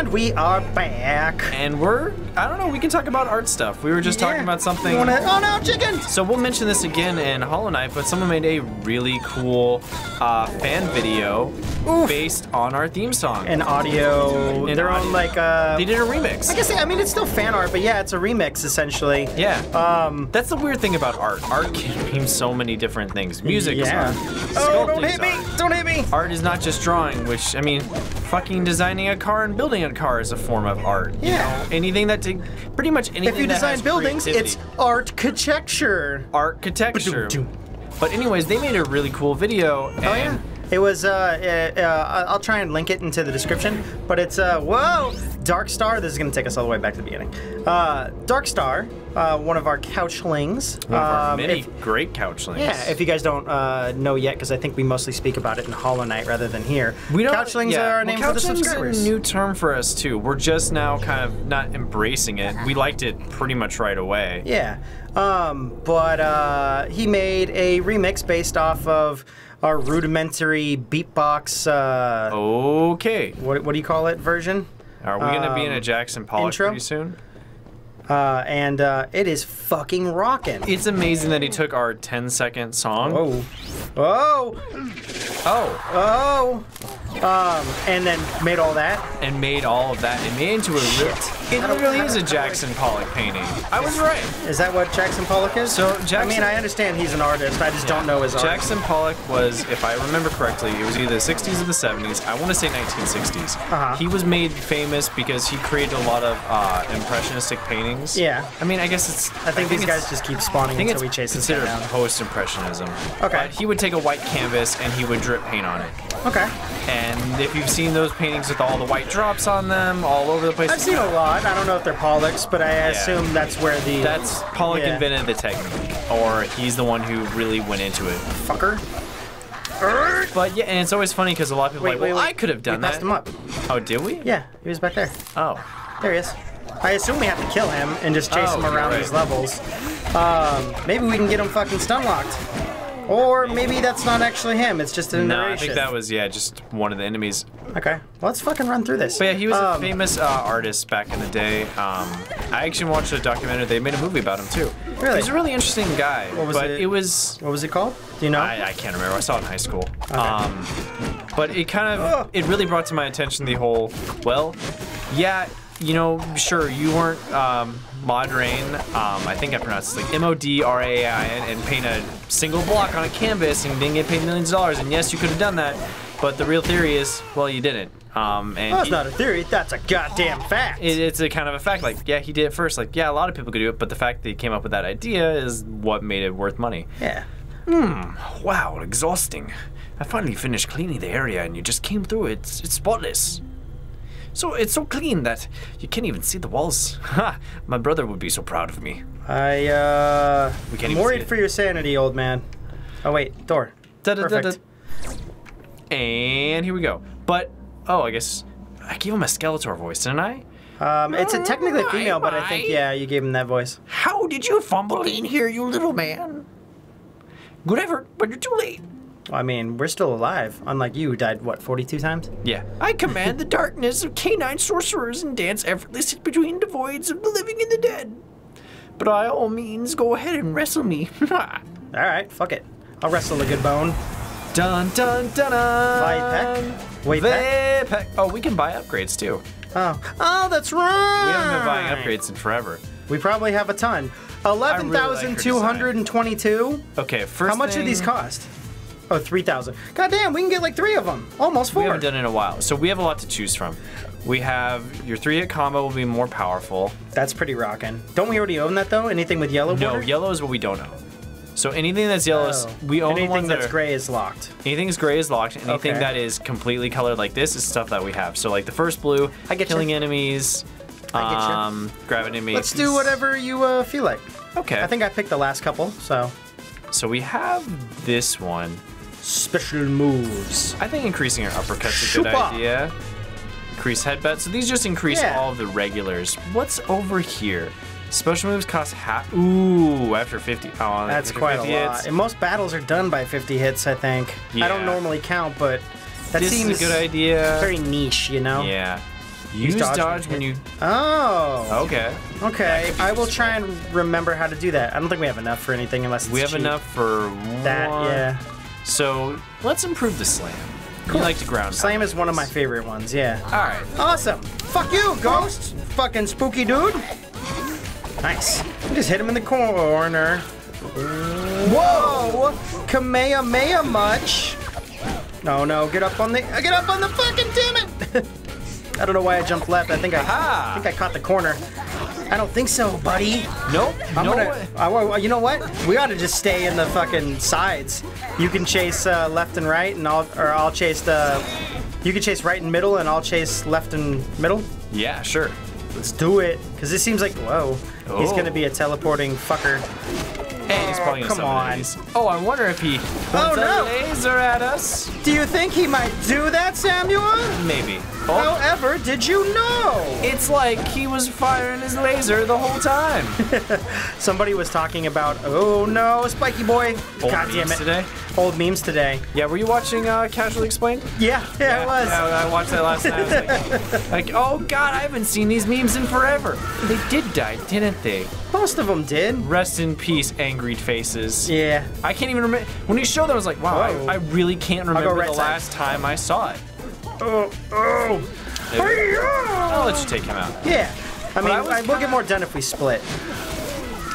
And we are back. And we're, I don't know, we can talk about art stuff. We were just talking about something. Wanna, oh no, chickens! So we'll mention this again in Hollow Knight, but someone made a really cool uh, fan video Oof. based on our theme song. And audio. And Their audio. own like uh. they did a remix. I guess I mean it's still fan art, but yeah, it's a remix essentially. Yeah. Um. That's the weird thing about art. Art can mean so many different things. Music is Yeah. Oh, don't hit me! art. Don't hit me! Art is not just drawing, which I mean, fucking designing a car and building a car is a form of art. you Yeah. know? Anything that, ta- pretty much anything If you design buildings, creativity. it's architecture. architecture. But anyways, they made a really cool video. And Oh yeah. It was. Uh, uh, uh, I'll try and link it into the description. But it's. Uh, whoa, Dark Star. This is gonna take us all the way back to the beginning. Uh, Dark Star, uh, one of our couchlings. One of our Um, many if- great couchlings. yeah, if you guys don't uh, know yet, because I think we mostly speak about it in Hollow Knight rather than here. we don't, Couchlings yeah. are our well, name for the couchlings subscribers. is a new term for us too. We're just now kind of not embracing it. We liked it pretty much right away. Yeah. Um, but uh, he made a remix based off of our rudimentary beatbox. Uh, Okay. what, what do you call it? Version. Are we gonna be in a Um, Jackson Pollock intro? pretty soon? Uh, and uh, it is fucking rocking. It's amazing that he took our 10 second song. Oh. Oh. Oh, Oh. Um, and then made all that. and made all of that and made into a real. It literally is a Jackson Pollock painting. I was right. Is that what Jackson Pollock is? So, Jackson, I mean, I understand he's an artist. I just don't know his art. Jackson Pollock was, if I remember correctly, it was either the 60s or the 70s. I want to say 1960s. Uh-huh. He was made famous because he created a lot of uh, impressionistic paintings. Yeah. I mean, I guess it's. I think these guys just keep spawning I think until we chase this considered post-impressionism. Okay. But he would take a white canvas and he would drip paint on it. Okay. And if you've seen those paintings with all the white drops on them, all over the place, I've seen a lot. I don't know if they're Pollocks, but I assume that's where the that's Pollock Yeah. invented the technique, or he's the one who really went into it. fucker. But yeah, and it's always funny because a lot of people are Wait, like, wait, well, wait. I could have done we passed that. him up. Oh, did we? Yeah, he was back there. Oh. There he is. I assume we have to kill him and just chase Oh, him around right. these levels. Um, maybe we can get him fucking stun locked. Or maybe that's not actually him. It's just a No, I think that was yeah, just one of the enemies. Okay, well, let's fucking run through this. But yeah, he was a Um, famous uh, artist back in the day. Um, I actually watched a documentary. They made a movie about him too. Really? He's a really interesting guy. What was but it? it was What was it called? Do you know? I, I can't remember. I saw it in high school. Um, but it kind of it really brought to my attention the whole well, yeah, you know, sure you weren't um, Modrain. Um, I think I pronounced it like M O D R A I N and paint a single block on a canvas and didn't get paid millions of dollars. And yes, you could have done that, but the real theory is well, you didn't. Um, and That's it- not a theory. That's a goddamn fact. it, it's a kind of a fact. Like, yeah, he did it first. Like, yeah, a lot of people could do it, but the fact that he came up with that idea is what made it worth money. yeah. Hmm. Wow, exhausting. I finally finished cleaning the area and you just came through. It's it's spotless. So it's so clean that you can't even see the walls. Ha! My brother would be so proud of me. I, uh. We can't I'm even worried for your sanity, old man. Oh, wait. Door. Da-da-da-da. Perfect. And here we go. But oh, I guess I gave him a Skeletor voice, didn't I? Um, it's a technically female, but I think, yeah, you gave him that voice. How did you fumble in here, you little man? Good effort, but you're too late. Well, I mean, we're still alive, unlike you who died, what, 42 times? Yeah. I command the darkness of canine sorcerers and dance effortlessly between the voids of the living and the dead. But by all means, go ahead and wrestle me. Alright, fuck it. I'll wrestle a good bone. dun dun dun dun. Uay Pek? Wait, peck? Oh, we can buy upgrades too. Oh. Oh, that's right! We haven't been buying upgrades in forever. We probably have a ton. really like 11,222? Okay, first How much do these cost? Oh, 3,000. God damn, we can get like three of them. Almost four. We haven't done it in a while, so we have a lot to choose from. We have your three-hit combo will be more powerful. That's pretty rocking. Don't we already own that though? Anything with yellow No, border? yellow is what we don't own. So anything that's yellow, is Oh. we own Anything ones that that's are, gray is locked. Anything that's gray is locked. Anything Okay. that is completely colored like this is stuff that we have. So like the first blue, I get killing you. enemies, I get you. um, grabbing enemies. Let's do whatever you uh, feel like. Okay. I think I picked the last couple, so. so. We have this one. Special moves. I think increasing our uppercut's a good idea. Increase headbutt. So these just increase Yeah. all of the regulars. What's over here? Special moves cost half. Ooh, after 50. Oh, That's after quite a 50 lot. hits. And most battles are done by 50 hits, I think. I don't normally count, but that This seems is a good idea. very niche, you know? Yeah. Use dodge dodge, when you. Oh. Okay. Okay. I will try and remember how to do that. I don't think we have enough for anything unless it's We have cheap. enough for That, one. yeah. So let's improve the slam. Cool. You like to ground. Slam is one of my favorite ones. Yeah. All right. Awesome. Fuck you, ghost. Fucking spooky dude. Nice. Just hit him in the corner. Whoa! Kamehameha much. No, no, get up on the uh, get up on the fucking damn it! I don't know why I jumped left. I think I. I think I caught the corner. I don't think so, buddy. Nope. I'm no gonna. way. I- you know what? We ought to just stay in the fucking sides. You can chase uh, left and right, and I'll or I'll chase the. You can chase right and middle, and I'll chase left and middle. Yeah, sure. Let's do it, because this seems like whoa. He's Oh. gonna be a teleporting fucker. Hey, he's probably gonna come on. these. Oh, I wonder if he Oh, no. laser at us. Do you think he might do that, Samuel? Maybe. Oh, However, did you know? it's like he was firing his laser the whole time. Somebody was talking about, oh no, Spiky Boy. Old God damn it. today. Old memes today. Yeah, were you watching uh, Casually Explained? Yeah, yeah, it was. Yeah, I watched that last night. I like, like, oh god, I haven't seen these memes in forever. They did die, didn't they? Most of them did. Rest in peace, angry faces. Yeah. I can't even remember. When you showed them, I was like, wow. I, oh. I really can't remember right the side. last time I saw it. Oh, oh. I'll let you take him out. Yeah. I mean, I I, we'll get more done if we split.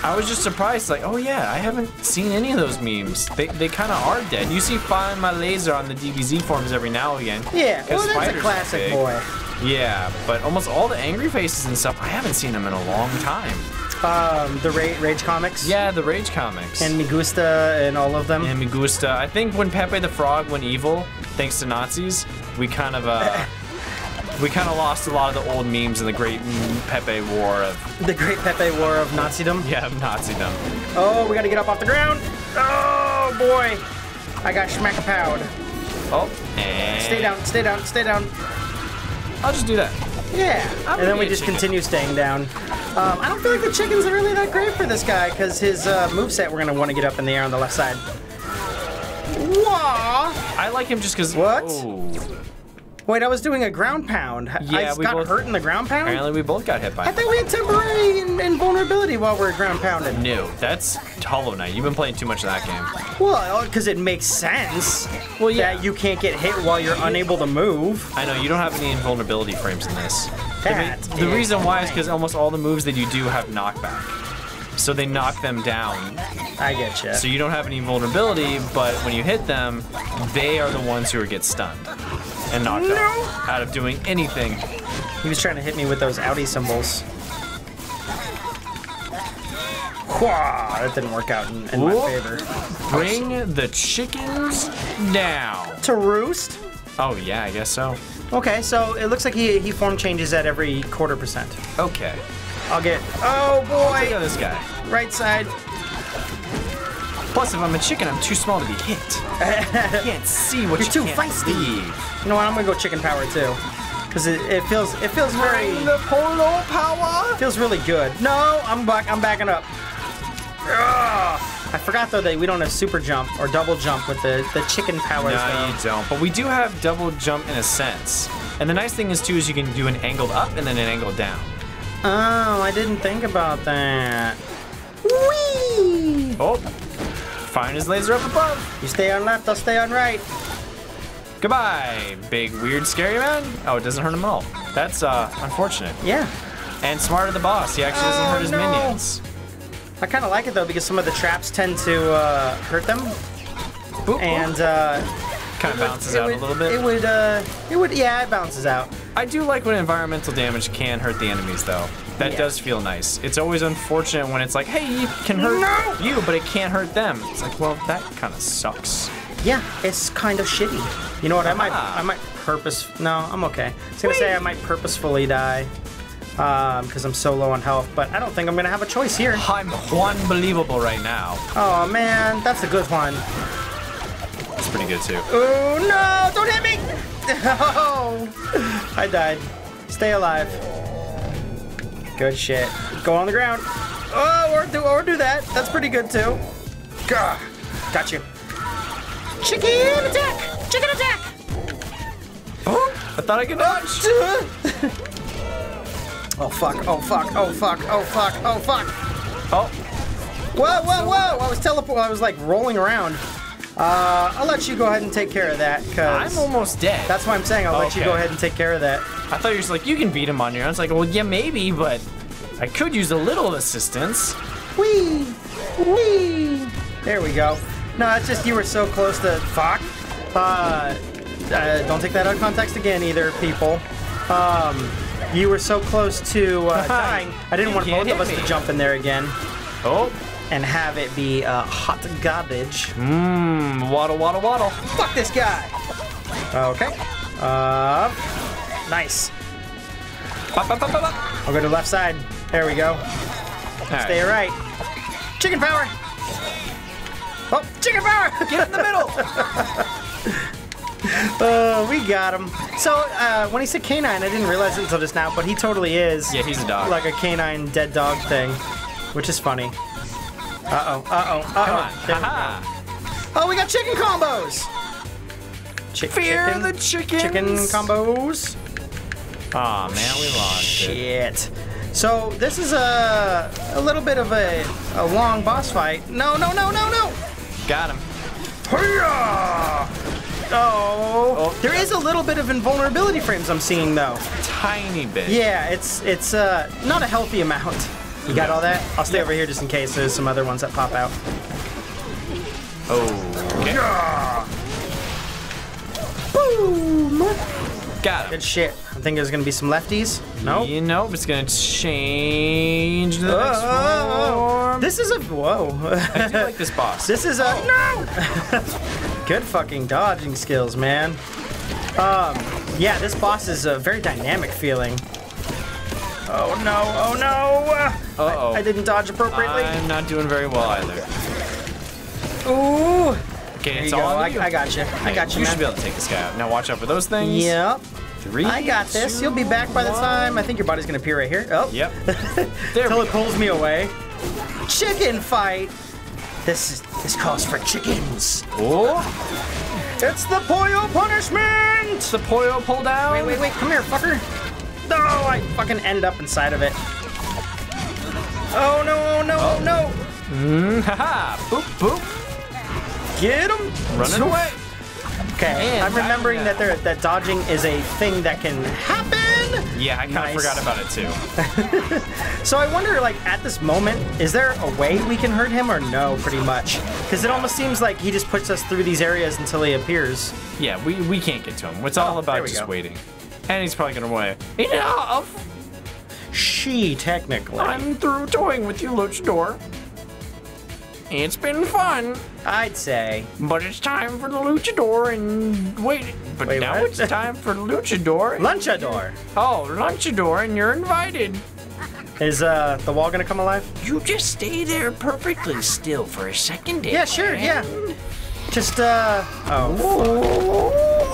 I was just surprised, like, oh yeah, I haven't seen any of those memes. They, they kind of are dead. You see Find My Laser on the DBZ forums every now and again. Yeah, well, that's a classic boy. Yeah, but almost all the angry faces and stuff, I haven't seen them in a long time. Um, the Ra- Rage comics. Yeah, the Rage comics. And Me Gusta and all of them. and Me Gusta. I think when Pepe the Frog went evil, thanks to Nazis, we kind of uh, we kind of lost a lot of the old memes in the Great Pepe War of The Great Pepe War of Nazism. yeah of Nazism. Oh, we gotta get up off the ground. Oh boy, I got schmack-powed. Oh, and Stay down, stay down, stay down. I'll just do that. Yeah. I'm and then we just chicken. continue staying down. Um, I don't feel like the chickens are really that great for this guy because his uh, moveset we're gonna want to get up in the air on the left side. Wah! I like him just because. What? Wait, I was doing a ground pound. I Yeah, just we got both- hurt in the ground pound? Apparently, we both got hit by. I thought we had temporary in- invulnerability while we're ground pounding. No, that's Hollow Knight. You've been playing too much of that game. Well, uh, because it makes sense Well, yeah. that you can't get hit while you're unable to move. I know you don't have any invulnerability frames in this. The the reason why is because almost all the moves that you do have knockback. So they knock them down I get you. So you don't have any vulnerability, but when you hit them, they are the ones who get stunned and knocked No. out, out of doing anything. He was trying to hit me with those Audi symbols. Wah, that didn't work out in, in my favor. Bring the chickens down. To roost? Oh yeah, I guess so. Okay, so it looks like he, he form changes at every quarter percent. Okay. I'll get. Oh boy! out this guy. Right side. Plus, if I'm a chicken, I'm too small to be hit. I can't see what You're you too feisty. leave. You know what? I'm gonna go chicken power too, because it, it feels it feels very Bring the pollo power. feels really good. No, I'm back. I'm backing up. Ugh. I forgot though that we don't have super jump or double jump with the the chicken powers. No, though. you don't. But we do have double jump in a sense. And the nice thing is too is you can do an angled up and then an angled down. Oh, I didn't think about that. Whee! Oh, firing his laser up above. You stay on left, I'll stay on right. Goodbye, big weird scary man. Oh, it doesn't hurt him at all. That's uh unfortunate. Yeah. And smarter the boss. He actually doesn't Oh, hurt his no. minions. I kind of like it though because some of the traps tend to uh, hurt them, Boop, and uh, kind of bounces it out would, a little bit. It would, uh, it would, yeah, it bounces out. I do like when environmental damage can hurt the enemies though. That Yeah. does feel nice. It's always unfortunate when it's like, hey, you can hurt No! you, but it can't hurt them. It's like, well, that kind of sucks. Yeah, it's kind of shitty. You know what? I might, Ah. I might purpose. No, I'm okay. I was gonna say I might purposefully die because I'm so low on health, but I don't think I'm gonna have a choice here. I'm unbelievable right now. Oh man, that's a good one. It's pretty good too. Oh no! Don't hit me! Oh, I died. Stay alive. Good shit. Go on the ground. Oh, or do or do that. That's pretty good too. Gah. Got you. Chicken attack! Chicken attack! Oh, I thought I could dodge. Oh fuck, oh fuck, oh fuck, oh fuck, oh fuck. Oh, Whoa, whoa, whoa! I was teleport. I was like rolling around. Uh, I'll let you go ahead and take care of that, cause... I'm almost dead. that's why I'm saying I'll let you go ahead and take care of that. I thought you were just like, you can beat him on your own. It's like, well, yeah, maybe, but I could use a little assistance. Whee! Whee! There we go. No, it's just you were so close to fuck. Uh, uh, don't take that out of context again, either, people. Um, you were so close to uh, dying. I didn't You want both of us to jump in there again Oh, and have it be uh, hot garbage. mmm, waddle, waddle, waddle. Fuck this guy. Okay. Uh, nice. I'll go to the left side. There we go. All right. Stay right. Chicken power. Oh, chicken power. Get in the middle. Oh, we got him. So, uh, when he said canine, I didn't realize it until just now, but he totally is. Yeah, he's a dog. Like a canine dead dog thing, which is funny. Uh oh, uh oh, uh oh. Come on. Haha. Oh, we got chicken combos. Chick- Fear chicken, the chickens. chicken combos. Aw, man, we lost it. Shit. So this is a a little bit of a a long boss fight. No, no, no, no, no. Got him. Hurrah! Oh, Oh. there is a little bit of invulnerability frames I'm seeing though. Tiny bit. Yeah, it's it's uh not a healthy amount. You got all that? I'll stay over here just in case there's some other ones that pop out. Oh, okay. Boom! Got him. Good shit. I think there's gonna be some lefties. No. You know, it's gonna change the next Oh, form. this is a whoa. I do like this boss. This is a no. Good fucking dodging skills, man. Um, yeah, this boss is a very dynamic feeling. Oh no! Oh no! Uh-oh. I didn't dodge appropriately. I'm not doing very well either. Ooh! Okay, it's you go. all I. I got you. I got you, You man. should be able to take this guy out. Now watch out for those things. Yep. Three. I got this. You'll be back by the time. I think your body's gonna appear right here. Oh. Yep. There Until it pulls me away. Chicken fight. This is this calls for chickens. Oh, It's the Poyo punishment. the Poyo pull down. Wait, wait, wait! Come here, fucker! No, I fucking ended up inside of it. Oh no! Oh no! Oh no! Mm, haha. Boop, boop. Get him! Running away. Okay, And I'm remembering that there that dodging is a thing that can happen. Yeah, I kind of Nice. forgot about it too. So I wonder, like, at this moment, is there a way we can hurt him or no? Pretty much, because it almost seems like he just puts us through these areas until he appears. Yeah, we, we can't get to him. It's all Oh, there about just go. waiting. And he's probably gonna away. Enough! She technically. I'm through toying with you, Luchador. It's been fun, I'd say. but it's time for the Luchador and wait. But Wait, now what? it's time for the Luchador. Lunchador. oh, Luchador, and you're invited. Is uh the wall gonna come alive? You just stay there perfectly still for a second. Yeah, sure. Yeah. Just uh oh.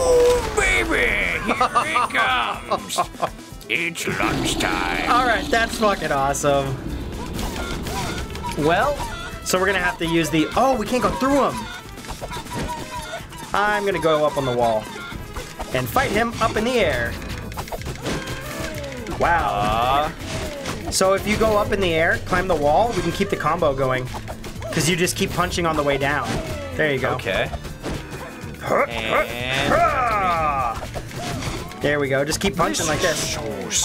Oh, baby, here it comes. It's lunchtime. All right, that's fucking awesome. Well, So we're gonna have to use the. Oh, we can't go through him. I'm gonna go up on the wall and fight him up in the air. Wow. So if you go up in the air, climb the wall, we can keep the combo going. Cause you just keep punching on the way down. There you go. okay. And! There we go. Just keep punching like this.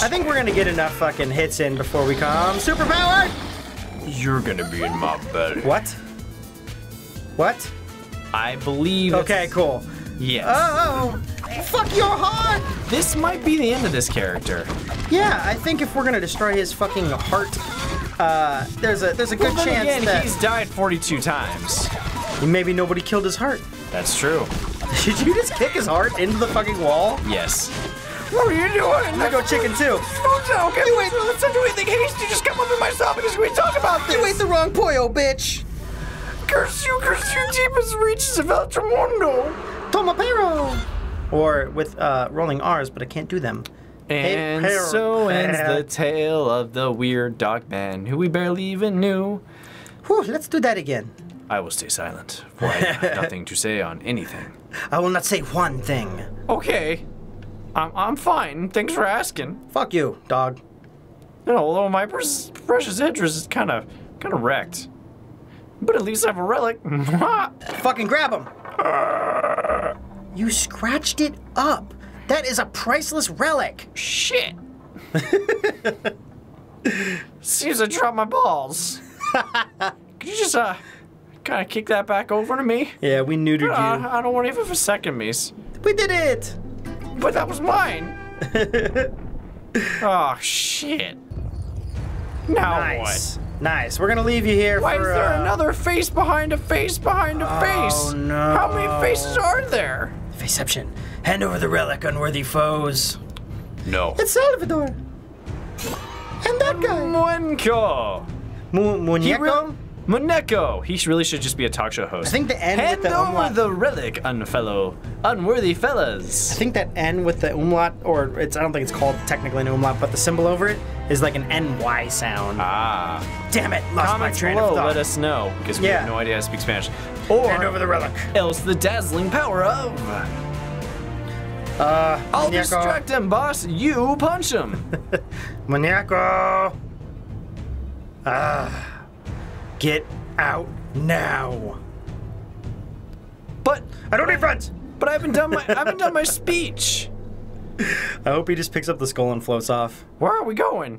I think we're gonna get enough fucking hits in before we come superpowered. You're gonna be in my belly. What? What? I believe. Okay, cool. Yes. Oh, fuck your heart! this might be the end of this character. Yeah, I think if we're gonna destroy his fucking heart, uh, there's a there's a good Well, chance again, that he's died 42 times. maybe nobody killed his heart. That's true. Did you just kick his heart into the fucking wall? Yes. What are you doing? I go chicken too. Oh, okay. You ate, let's not do anything hasty. Just come up in my stomach as we talk about this. You ate the wrong pollo, bitch. Curse you, curse you, deepest reaches of El Tramundo. Toma pero. Or with uh, rolling R's, but I can't do them. And Hey, so ends the tale of the weird dog man who we barely even knew. Whew, let's do that again. I will stay silent, for I have nothing to say on anything. I will not say one thing. Okay. I'm, I'm fine. Thanks for asking. Fuck you, dog. No, although my precious interest is kind of, kind of wrecked. But at least I have a relic. Fucking grab him. You scratched it up. That is a priceless relic. Shit. Seems I dropped my balls. Could you just uh, kind of kick that back over to me? Yeah, we neutered Uh, you. I don't want even for second, Mies. We did it. But that was mine. oh shit. Now Nice. Nice. We're gonna leave you here what? Why for is there uh, another face behind a face behind a face? no. How many faces are there? Faceception. Hand over the relic, unworthy foes. No. It's Salvador. And that guy. Muenko. Mu- Muñeco? Muneko. He really should just be a talk show host. I think the N Hand with the over umlaut. the relic, unfellow, unworthy fellas. I think that N with the umlaut, or it's I don't think it's called technically an umlaut, but the symbol over it is like an NY sound. Ah. Damn it, lost Comments my train below, of thought. let us know, because we Yeah. have no idea how to speak Spanish. Or Hand over the relic. else the dazzling power of. Uh, I'll Muñeco. distract him, boss. You punch him. Muñeco. Ah. Get out now. but I don't need friends. but I haven't done my I haven't done my speech. I hope he just picks up the skull and floats off. Where are we going?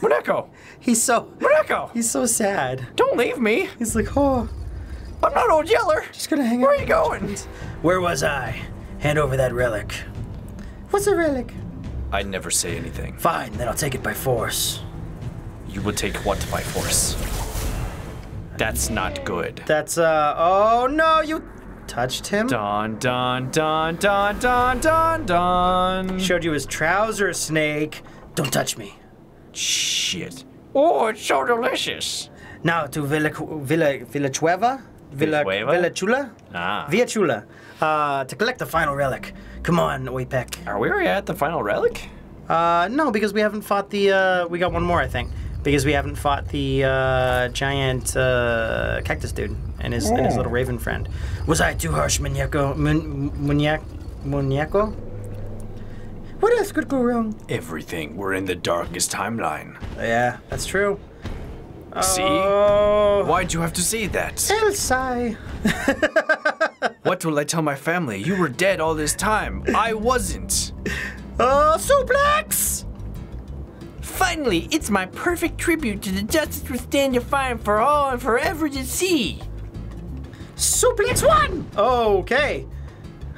Muneko. He's so Muneko. he's so sad. Don't leave me. He's like, oh, I'm not old Yeller. just gonna hang out. Where are you going? Where was I? Hand over that relic. What's a relic? I'd never say anything. Fine, then I'll take it by force. You would take what by force? That's not good. That's uh oh no, you touched him. Dun dun dun dun dun dun dun. Showed you his trouser snake. Don't touch me. Shit. Oh, it's so delicious. Now to Villa Villa Villa Chueva? Villa? Villa Chula? Ah. Villa Chula. Uh to collect the final relic. Come on, Uay Pek. Are we already at the final relic? Uh no, because we haven't fought the uh we got one more I think. Because we haven't fought the uh, giant uh, cactus dude and his and his little raven friend. Was I too harsh, Muñeco? Mun- Muñec- Muñeco? What else could go wrong? Everything. We're in the darkest timeline. Yeah, that's true. See? Oh, Why'd you have to say that? Elsai. What will I tell my family? You were dead all this time. I wasn't. Oh, suplex! Finally, it's my perfect tribute to the justice we stand to find for all and forever to see. Suplex one! Okay.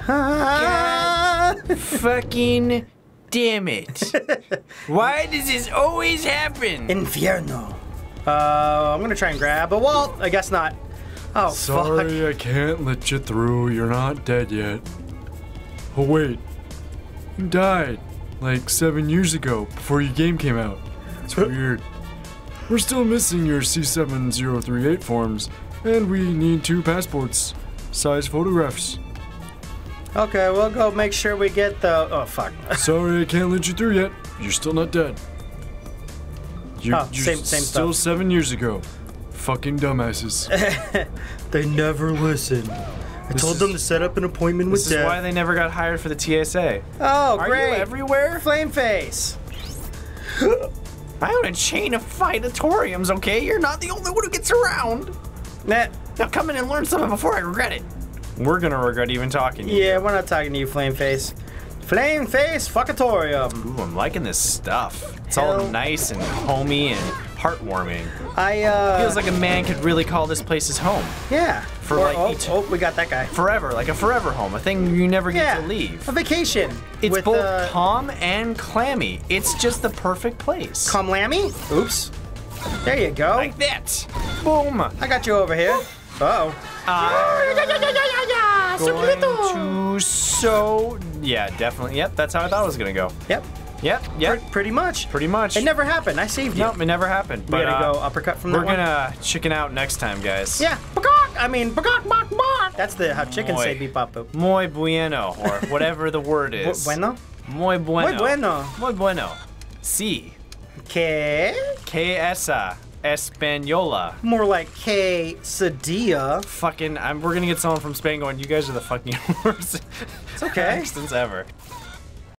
Ah. Fucking damn it. Why does this always happen? Infierno. Uh, I'm gonna try and grab a wall. I guess not. Oh, fuck. Sorry, I can't let you through. You're not dead yet. Oh, wait. You died like seven years ago before your game came out. It's weird. We're still missing your C7038 forms, and we need two passports. Size photographs. Okay, we'll go make sure we get the. Oh, fuck. Sorry, I can't let you through yet. You're still not dead. You're, Oh, you're same- same still stuff. seven years ago. Fucking dumbasses. they never listen. I This told is- them to set up an appointment with This is Dev. why they never got hired for the TSA. oh, Are great. you everywhere? Flame face. I own a chain of fightatoriums, okay? You're not the only one who gets around. Nah. Now come in and learn something before I regret it. We're gonna regret even talking. to you. Yeah, we're not talking to you, Flame Face. Flame Face Fuckatorium. Ooh, I'm liking this stuff. It's all nice and homey and heartwarming. I, uh. Feels like a man could really call this place his home. Yeah. For Or- like oh, each- oh, we got that guy. Forever, like a forever home, a thing you never get Yeah. to leave. A vacation. It's with, both uh, calm and clammy. It's just the perfect place. Calm Lammy? Oops. There you go. Like that. Boom. I got you over here. Uh Uh, going oh. to so yeah, definitely. Yep, that's how I thought it was gonna go. Yep. Yep, yep. Pre- pretty much. Pretty much. It never happened. I saved you. Nope, it never happened. We But gotta uh, go uppercut from we're that gonna chicken out next time, guys. Yeah. I mean, bakak, bak, bak. That's the how chickens say Boy. beep bop boop. Muy bueno, or whatever the word Bu- is. Bueno? Muy bueno. Muy bueno. Muy bueno. Sí. Que? Que esa española. More like quesadilla. Fucking, I'm, we're gonna get someone from Spain going, you guys are the fucking worst It's okay. accents ever.